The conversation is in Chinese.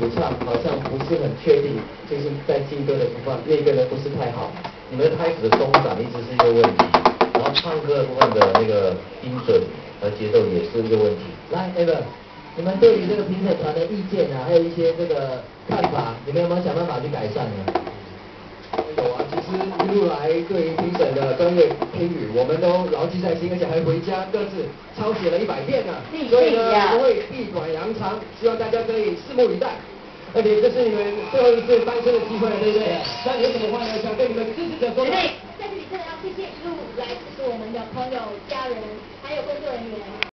主唱好像不是很确定，就是在进歌的部分那个呢不是太好。你们开始的松掌一直是一个问题，然后唱歌的部分的那个音准和节奏也是一个问题。来，Ever，你们对于这个评审团的意见啊，还有一些这个看法，你们有没有想办法去改善呢？有啊，其实一路来对于评审的专业评语，我们都牢记在心，而且还回家各自抄写了一百遍呢。所以呢，我们会闭短扬长，希望大家可以拭目以待。而且这是你们最后一次翻身的机会了，对不对？那有什么话呢？想对你们支持者说？对，在这里真的要谢谢一路来支持我们的朋友、家人。